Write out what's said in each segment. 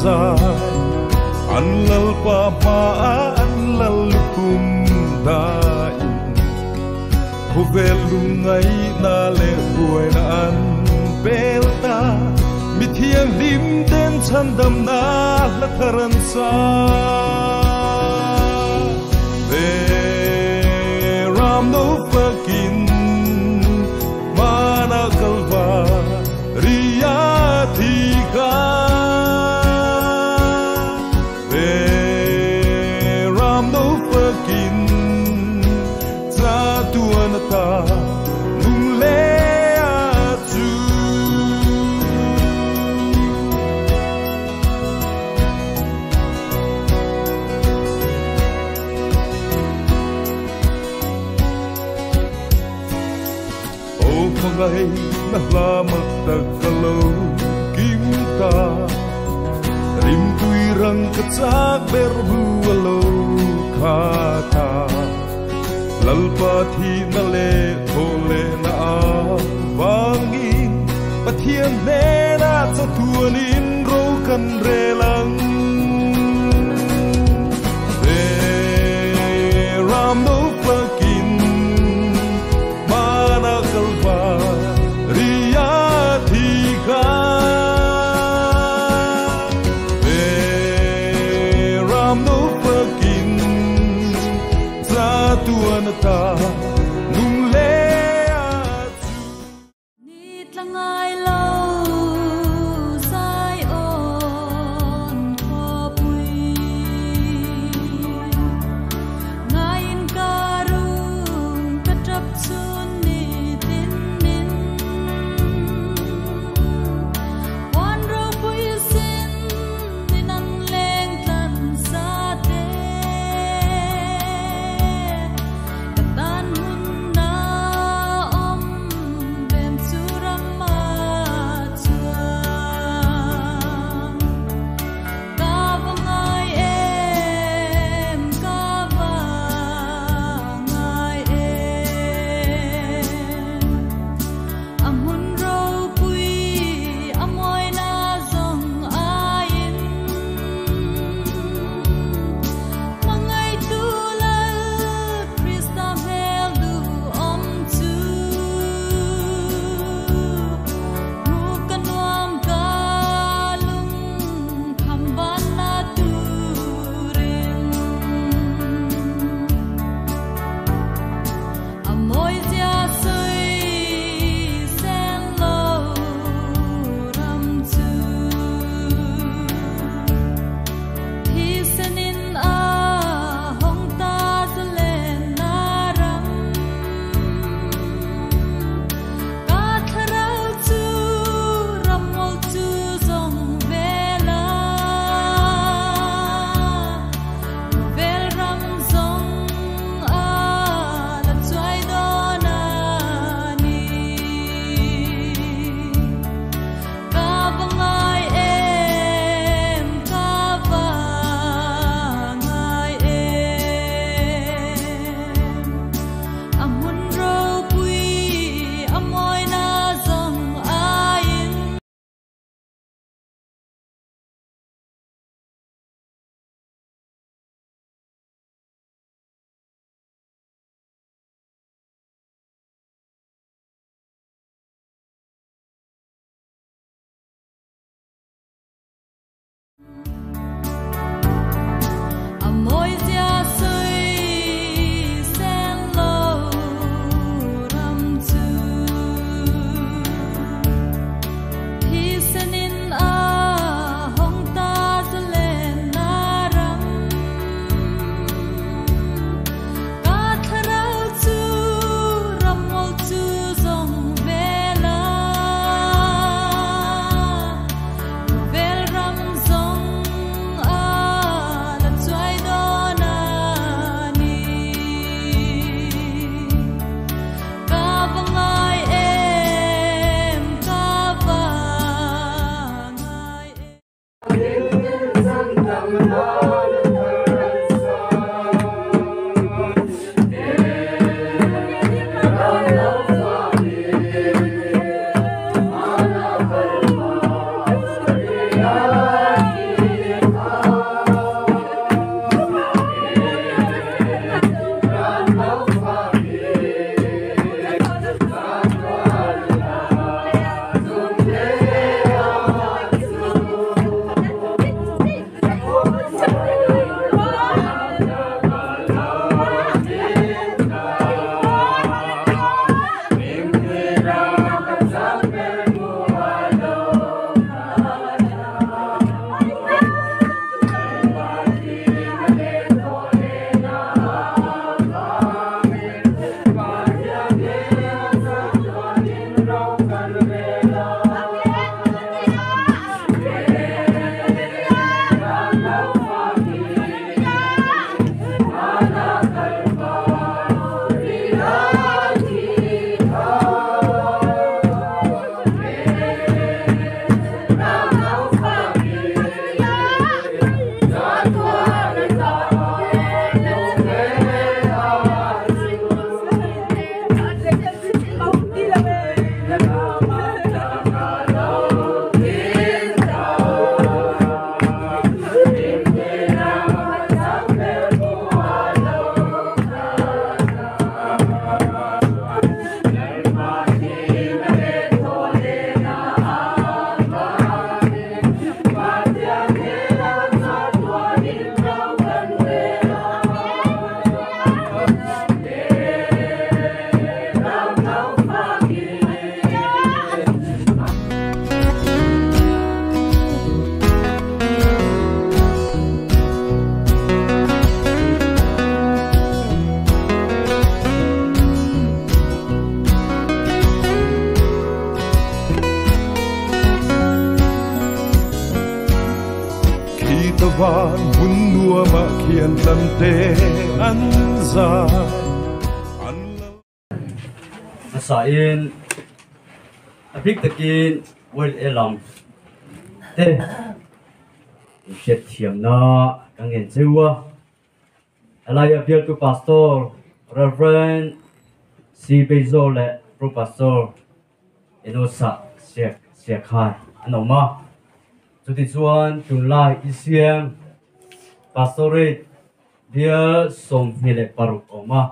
zai an lal pa pa an lal kum dai hu velu ngai na le buai na an bel ta. Mi thiam lim ten chan dam na la tharan sa there no fucking selamat kalau kita Rimpuirang kecak berbualo kata Lalpati nale ole na bangin Patian nena satuan in rokan rela sa in a big takin wel elam te shet thiam na kang en chewa alaya bial tu pastor reverend si bezo le pro pastor enosa siak siak khai anoma chu ti chuan tun lai i siam pastorate dia som hele paruk oma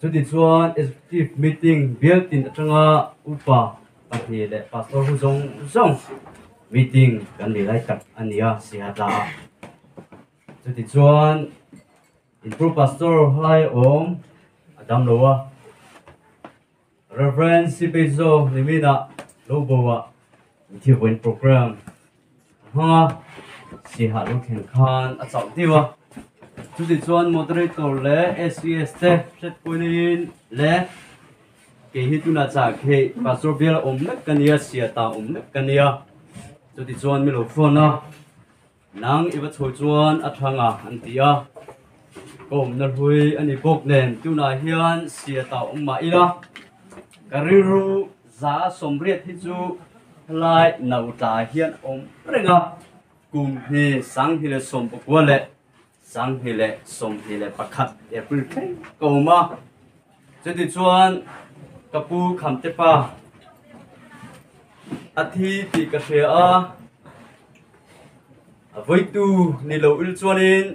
chu ti chuan executive meeting bial tin atanga upa pahni le pastor hu zong. Zong meeting kan ni lai tak ania si hata chu ti chuan improve pastor hai om adam lowa reverend sibezo limina lobowa thi wen program. Hanga si ha lu khen khan a chau tiwa chu ti chuan moderator le SES te set punin le ke hi tu na cha khe pastor bial om mek kania sia ta om mek kania chu ti chuan mi lo phone na nang iwa choi chuan a thanga an tia kom na hui ani bok nen tu hian sia ta om ma ila kariru za somriat hi chu lai nau ta hian om renga cùng hi sang hi le som pokwa le sang hi le som hi le pakhat, april ke ko ma chu ti chuan, kapu kham te pa athi ti ka hre a a tu ni lo il chuan in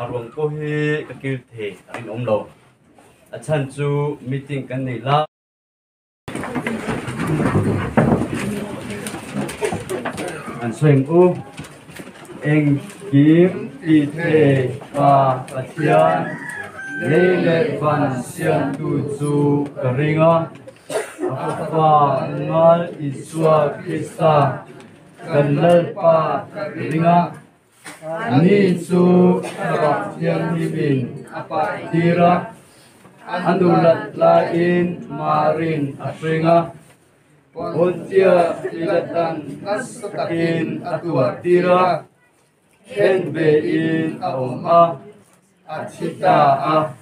a rong ko hi ka kil the rin om lo a chan chu meeting kan nei la. An sweng u, eng kim i the pa pathian le le, van, sian, tu chu ka ringa apa ngal iswa krista kan lal pa ka ringa ni chu ka thian hi bin, apa, tira anulat la in marin afringa Pontia ilatan nasakin atua, tira Hen be in a om a a chi ta a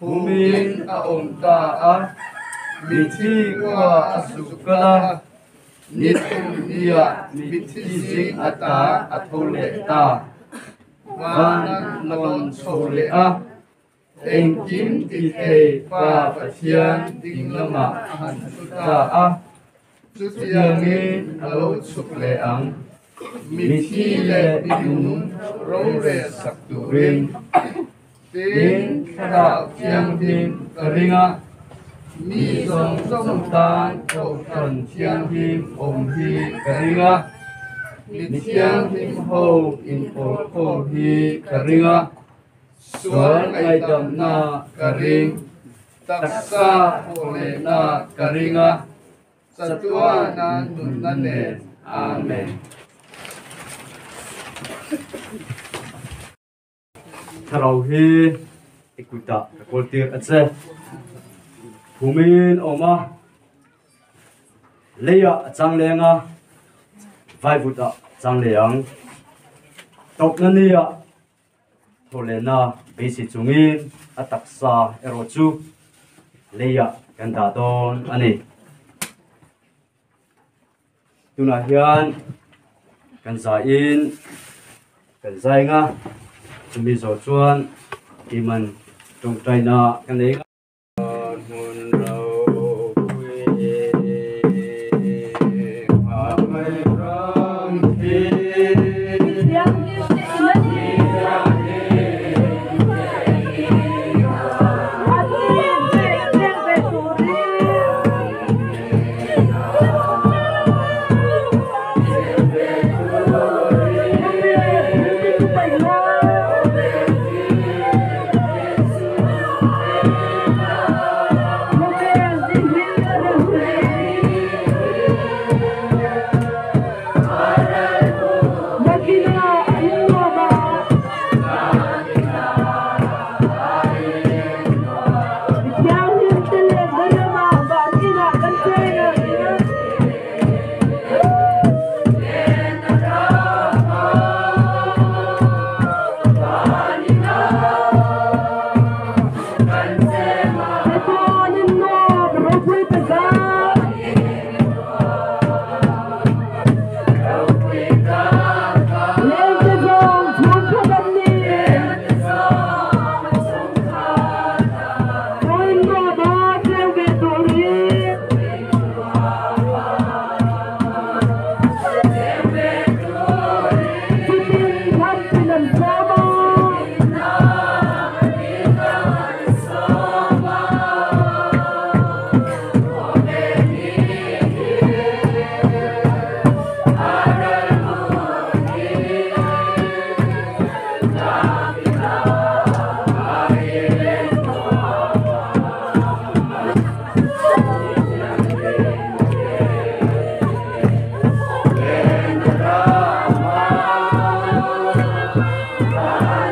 Humin a om ta a mi thi qua a su Miti kwa asukala Nitum dia miti sing si a ta a tho le ta. Van non so le a en kim ti te pa pa chian ding lama han su ta a. Chú tiangin alo chuk le ang re sak tu rin tin khara tiang tin karinga mi song song tan ko ton tiang him om hi karinga mi tiang him ho in ko ko hi karinga suan ai dam na karing taksa pole na karinga sa tuwa nun na amen Amen. Karau hi ikuta kakoltir atse Humin oma Leya chang lenga Vai vuta chang leang Tok na niya Thole na besi chungin Ataksa erochu Leya ganda don ani Tuna hian Kan zain cần dây ngá chuẩn bị rồi chuẩn thì mình trồng trai nọ cái đấy Bye.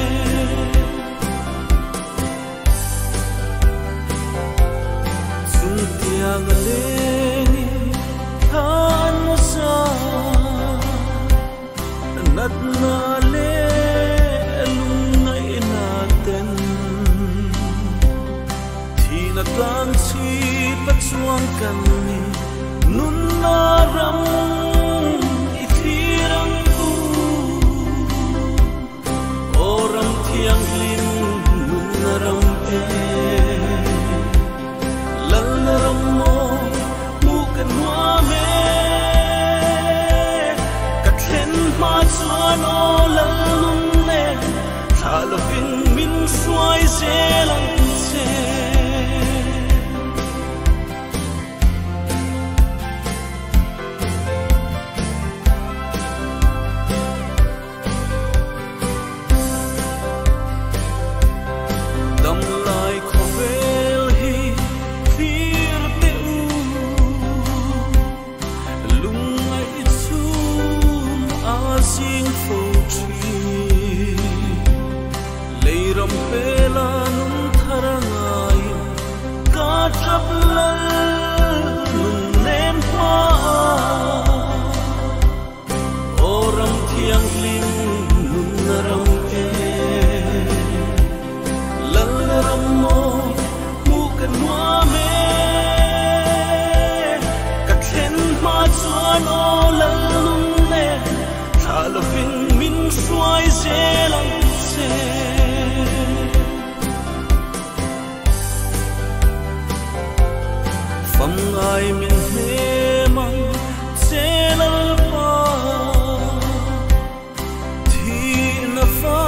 Lalalanin Haan mo ai min he man na pa Thi na fa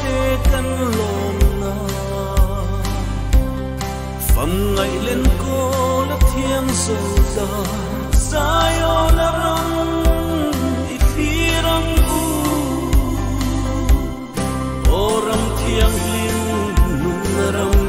te kan lom na pham ngai lên ko la thiang zo da Sayo na rong i thi rong u. O ram thiêng lim nu na rong